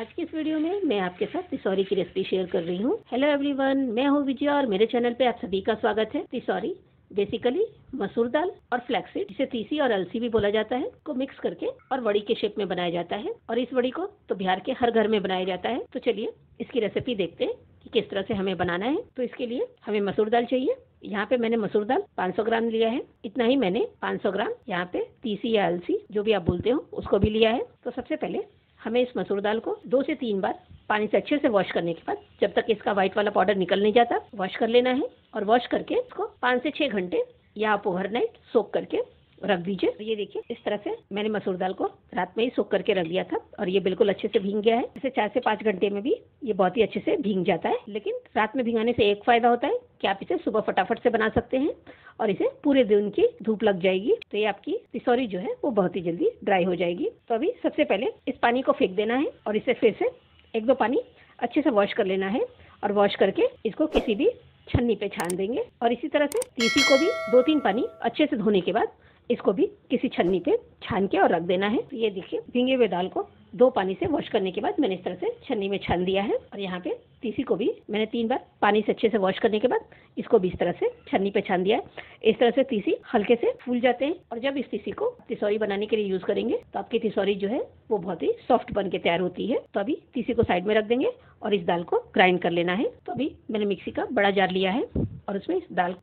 आज की इस वीडियो में मैं आपके साथ तिसौरी की रेसिपी शेयर कर रही हूँ। हेलो एवरीवन मैं हूँ विजया और मेरे चैनल पे आप सभी का स्वागत है। तिसौरी बेसिकली मसूर दाल और फ्लैक्सीड जिसे तीसी और अलसी भी बोला जाता है, को मिक्स करके और वड़ी के शेप में बनाया जाता है और इस वड़ी को तो बिहार के हर घर में बनाया जाता है। तो चलिए, इसकी रेसिपी देखते हैं कि किस तरह से हमें बनाना है। तो इसके लिए हमें मसूर दाल चाहिए। यहाँ पे मैंने मसूर दाल 500 ग्राम लिया है। इतना ही मैंने 500 ग्राम यहाँ पे तीसी या अलसी, जो भी आप बोलते हो, उसको भी लिया है। तो सबसे पहले हमें इस मसूर दाल को दो से तीन बार पानी से अच्छे से वॉश करने के बाद, जब तक इसका व्हाइट वाला पाउडर निकल नहीं जाता वॉश कर लेना है और वॉश करके इसको पाँच से छः घंटे या आप ओवरनाइट सोक करके रख दीजिए। ये देखिए, इस तरह से मैंने मसूर दाल को रात में ही सोख करके रख दिया था और ये बिल्कुल अच्छे से भींग गया है। इसे चार से पाँच घंटे में भी ये बहुत ही अच्छे से भींग जाता है, लेकिन रात में भिंगाने से एक फ़ायदा होता है कि आप इसे सुबह फटाफट से बना सकते हैं और इसे पूरे दिन की धूप लग जाएगी। तो ये आपकी तिसौरी जो है, वो बहुत ही जल्दी ड्राई हो जाएगी। तो अभी सबसे पहले इस पानी को फेंक देना है और इसे फिर से एक दो पानी अच्छे से वॉश कर लेना है और वॉश करके इसको किसी भी छन्नी पे छान देंगे। और इसी तरह से तीसी को भी दो तीन पानी अच्छे से धोने के बाद इसको भी किसी छन्नी पे छान के और रख देना है। ये देखिए, भींगे हुए दाल को दो पानी से वॉश करने के बाद मैंने इस तरह से छन्नी में छान दिया है। और यहाँ पे तीसी को भी मैंने तीन बार पानी से अच्छे से वॉश करने के बाद इसको भी इस तरह से छन्नी पे छान दिया है। इस तरह से तीसी हल्के से फूल जाते हैं। और जब इस तीसी को तिसौरी बनाने के लिए यूज़ करेंगे तो आपकी तिसौरी जो है, वो बहुत ही सॉफ्ट बन के तैयार होती है। तो अभी तीसी को साइड में रख देंगे और इस दाल को ग्राइंड कर लेना है। तो अभी मैंने मिक्सी का बड़ा जार लिया है। और उसमें दाल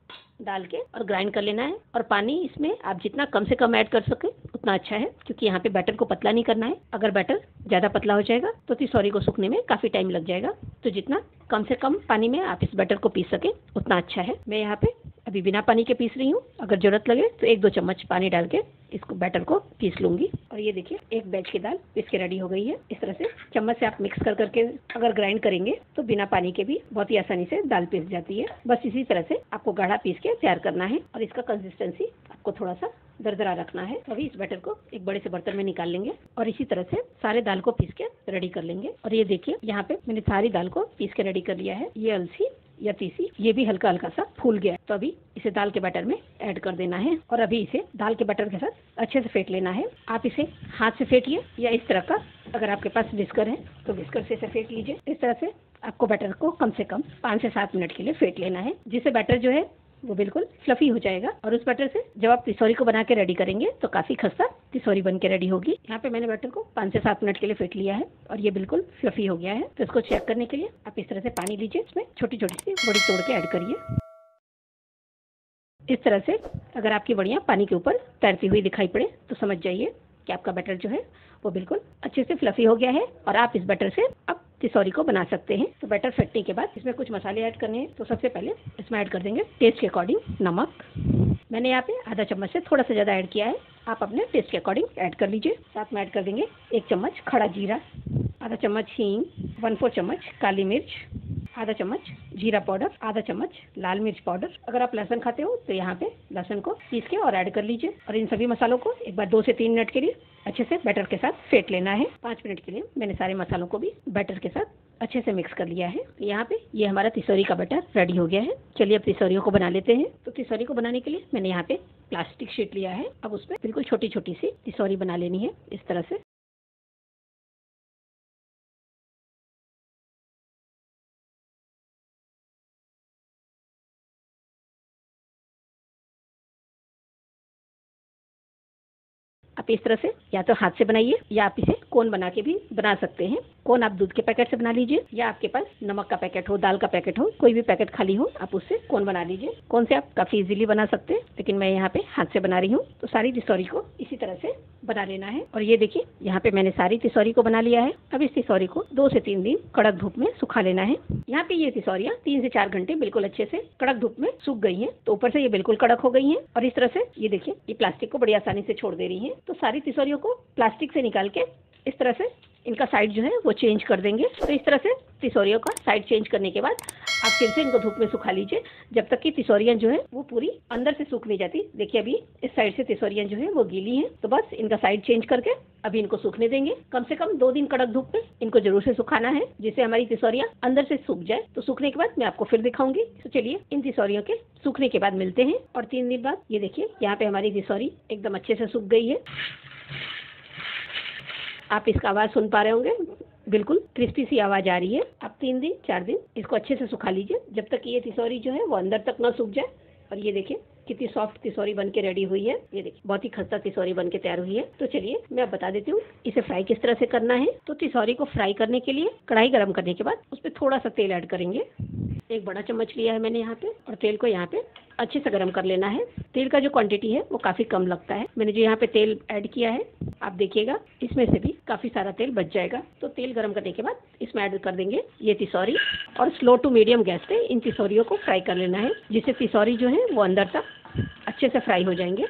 डाल के और ग्राइंड कर लेना है। और पानी इसमें आप जितना कम से कम ऐड कर सके, उतना अच्छा है, क्योंकि यहाँ पे बैटर को पतला नहीं करना है। अगर बैटर ज़्यादा पतला हो जाएगा तो तिसौरी को सूखने में काफ़ी टाइम लग जाएगा। तो जितना कम से कम पानी में आप इस बैटर को पीस सकें, उतना अच्छा है। मैं यहाँ पे अभी बिना पानी के पीस रही हूँ। अगर ज़रूरत लगे तो एक दो चम्मच पानी डाल के इसको बैटर को पीस लूँगी। और ये देखिए, एक बैच की दाल पीस के रेडी हो गई है। इस तरह से चम्मच से आप मिक्स कर करके अगर ग्राइंड करेंगे तो बिना पानी के भी बहुत ही आसानी से दाल पीस जाती है। बस इसी तरह से आपको गाढ़ा पीस के तैयार करना है और इसका कंसिस्टेंसी आपको थोड़ा सा दरदरा रखना है। अभी इस बैटर को एक बड़े से बर्तन में निकाल लेंगे और इसी तरह से सारे दाल को पीस के रेडी कर लेंगे। और ये देखिए, यहाँ पे मैंने सारी दाल को पीस के रेडी कर लिया है। ये अलसी या तीसी, ये भी हल्का हल्का सा फूल गया है। तो अभी इसे दाल के बैटर में ऐड कर देना है और अभी इसे दाल के बैटर के साथ अच्छे से फेंट लेना है। आप इसे हाथ से फेंटिए या इस तरह का अगर आपके पास विस्कर है तो विस्कर से इसे फेंट लीजिए। इस तरह से आपको बैटर को कम से कम पाँच से सात मिनट के लिए फेंट लेना है। जिससे बैटर जो है, वो बिल्कुल फ्लफी हो जाएगा और उस बैटर से जब आप तिसौरी को बना के रेडी करेंगे तो काफ़ी खस्ता तिसौरी बन के रेडी होगी। यहाँ पे मैंने बैटर को पाँच से सात मिनट के लिए फेंट लिया है और ये बिल्कुल फ्लफी हो गया है। तो इसको चेक करने के लिए आप इस तरह से पानी लीजिए। इसमें छोटी छोटी सी बड़ी तोड़ के ऐड करिए। इस तरह से अगर आपकी बढ़िया पानी के ऊपर तैरती हुई दिखाई पड़े तो समझ जाइए कि आपका बैटर जो है, वो बिल्कुल अच्छे से फ्लफी हो गया है और आप इस बैटर से अब तिसौरी को बना सकते हैं। तो बैटर फेंटने के बाद इसमें कुछ मसाले ऐड करने हैं तो सबसे पहले इसमें ऐड कर देंगे टेस्ट के अकॉर्डिंग नमक। मैंने यहाँ पे आधा चम्मच से थोड़ा सा ज़्यादा ऐड किया है, आप अपने टेस्ट के अकॉर्डिंग ऐड कर लीजिए। साथ में ऐड कर देंगे एक चम्मच खड़ा जीरा, आधा चम्मच हींग वन फोर चम्मच काली मिर्च आधा चम्मच जीरा पाउडर, आधा चम्मच लाल मिर्च पाउडर। अगर आप लहसन खाते हो तो यहाँ पे लहसन को पीस के और ऐड कर लीजिए। और इन सभी मसालों को एक बार दो से तीन मिनट के लिए अच्छे से बैटर के साथ फेंट लेना है। पाँच मिनट के लिए मैंने सारे मसालों को भी बैटर के साथ अच्छे से मिक्स कर लिया है। तो यहाँ पे ये यह हमारा तिसौरी का बैटर रेडी हो गया है। चलिए अब तिसौरियों को बना लेते हैं। तो तिसौरी को बनाने के लिए मैंने यहाँ पे प्लास्टिक शीट लिया है। अब उसमें बिल्कुल छोटी छोटी सी तिसौरी बना लेनी है। इस तरह से आप इस तरह से या तो हाथ से बनाइए या आप इसे कोन बना के भी बना सकते हैं। कोन आप दूध के पैकेट से बना लीजिए या आपके पास नमक का पैकेट हो, दाल का पैकेट हो, कोई भी पैकेट खाली हो, आप उससे कोन बना लीजिए। कौन से आप काफ़ी इजीली बना सकते हैं, लेकिन मैं यहाँ पे हाथ से बना रही हूँ तो सारी तिसौरी को इसी तरह से बना लेना है। और ये देखिए, यहाँ पे मैंने सारी तिसौरी को बना लिया है। अब इस तिसौरी को दो से तीन दिन कड़क धूप में सुखा लेना है। यहाँ पे ये तिसौरियाँ तीन से चार घंटे बिल्कुल अच्छे से कड़क धूप में सूख गई है तो ऊपर से ये बिल्कुल कड़क हो गई है। और इस तरह से ये देखिए, ये प्लास्टिक को बड़ी आसानी से छोड़ दे रही है। तो सारी तिसौरियों को प्लास्टिक से निकाल के इस तरह से इनका साइड जो है, वो चेंज कर देंगे। तो इस तरह से तिसौरियों का साइड चेंज करने के बाद आप फिर से इनको धूप में सुखा लीजिए। जब तक कि तिसौरियाँ जो है, वो पूरी अंदर से सूख नहीं जाती। देखिए अभी इस साइड से तिसौरियाँ जो है, वो गीली हैं। तो बस इनका साइड चेंज करके अभी इनको सूखने देंगे। कम से कम दो दिन कड़क धूप में इनको ज़रूर से सुखाना है, जिससे हमारी तिसौरियाँ अंदर से सूख जाए। तो सूखने के बाद मैं आपको फिर दिखाऊँगी। तो चलिए, इन तिसौरियों के सूखने के बाद मिलते हैं। और तीन दिन बाद, ये देखिए, यहाँ पे हमारी तिसौरी एकदम अच्छे से सूख गई है। आप इसका आवाज़ सुन पा रहे होंगे। बिल्कुल क्रिस्पी सी आवाज़ आ रही है। आप तीन दिन, चार दिन इसको अच्छे से सुखा लीजिए। जब तक ये तिसौरी जो है, वो अंदर तक ना सूख जाए। और ये देखिए, कितनी सॉफ्ट तिसौरी बन के रेडी हुई है। ये देखिए, बहुत ही खस्ता तिसौरी बन के तैयार हुई है। तो चलिए, मैं अब बता देती हूँ, इसे फ्राई किस तरह से करना है। तो तिसौरी को फ्राई करने के लिए कढ़ाई गर्म करने के बाद उसमें थोड़ा सा तेल ऐड करेंगे। एक बड़ा चम्मच लिया है मैंने यहाँ पे, और तेल को यहाँ पे अच्छे से गर्म कर लेना है। तेल का जो क्वांटिटी है, वो काफ़ी कम लगता है। मैंने जो यहाँ पे तेल ऐड किया है आप देखिएगा, इसमें से भी काफ़ी सारा तेल बच जाएगा। तो तेल गर्म करने के बाद इसमें ऐड कर देंगे ये तिसौरी और स्लो टू मीडियम गैस पे इन तिसौरियों को फ्राई कर लेना है, जिससे तिसौरी जो है वो अंदर तक अच्छे से फ्राई हो जाएँगे।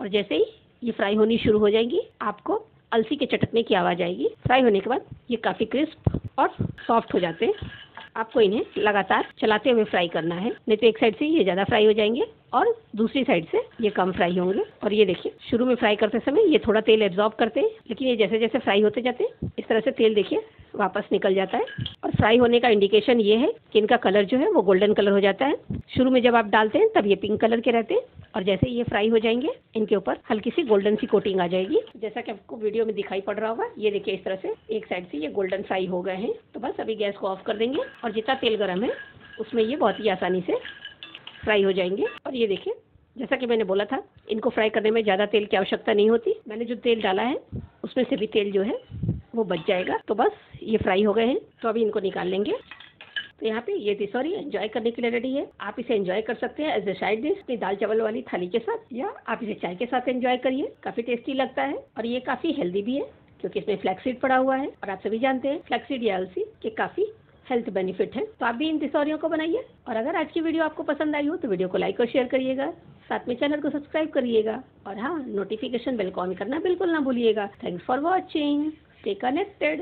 और जैसे ही ये फ्राई होनी शुरू हो जाएँगी, आपको अलसी के चटकने की आवाज़ आएगी। फ्राई होने के बाद ये काफ़ी क्रिस्प और सॉफ्ट हो जाते हैं। आपको इन्हें लगातार चलाते हुए फ्राई करना है। नहीं तो एक साइड से ये ज़्यादा फ्राई हो जाएँगे और दूसरी साइड से ये कम फ्राई होंगे। और ये देखिए, शुरू में फ्राई करते समय ये थोड़ा तेल एब्जॉर्ब करते हैं, लेकिन ये जैसे जैसे फ्राई होते जाते हैं, इस तरह से तेल देखिए वापस निकल जाता है। और फ्राई होने का इंडिकेशन ये है कि इनका कलर जो है वो गोल्डन कलर हो जाता है। शुरू में जब आप डालते हैं, तब ये पिंक कलर के रहते हैं। और जैसे ये फ्राई हो जाएँगे, इनके ऊपर हल्की सी गोल्डन सी कोटिंग आ जाएगी। जैसा कि आपको वीडियो में दिखाई पड़ रहा होगा, ये देखिए इस तरह से एक साइड से ये गोल्डन फ्राई हो गए हैं। तो बस अभी गैस को ऑफ़ कर देंगे और जितना तेल गर्म है, उसमें ये बहुत ही आसानी से फ्राई हो जाएँगे। और ये देखिए, जैसा कि मैंने बोला था, इनको फ्राई करने में ज़्यादा तेल की आवश्यकता नहीं होती। मैंने जो तेल डाला है, उसमें से भी तेल जो है, वो बच जाएगा। तो बस ये फ्राई हो गए हैं तो अभी इनको निकाल लेंगे। तो यहाँ पे ये सॉरी एंजॉय करने के लिए रेडी है। आप इसे एंजॉय कर सकते हैं एज ए साइड डिश अपनी दाल चावल वाली थाली के साथ, या आप इसे चाय के साथ एंजॉय करिए। काफ़ी टेस्टी लगता है और ये काफ़ी हेल्दी भी है, क्योंकि इसमें फ्लैक्सीड पड़ा हुआ है। और आप सभी जानते हैं फ्लैक्सीड या अलसी के काफ़ी हेल्थ बेनिफिट है। तो आप भी इन तिसौरियों को बनाइए। और अगर आज की वीडियो आपको पसंद आई हो तो वीडियो को लाइक और शेयर करिएगा। साथ में चैनल को सब्सक्राइब करिएगा। और हाँ नोटिफिकेशन बेल को ऑन करना बिल्कुल ना भूलिएगा। Thanks for watching stay connected